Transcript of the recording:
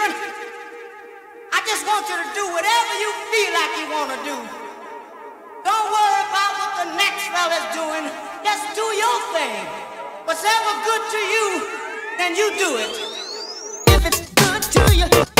children, I just want you to do whatever you feel like you want to do. Don't worry about what the next fella's doing. Just do your thing. What's ever good to you, then you do it. If it's good to you.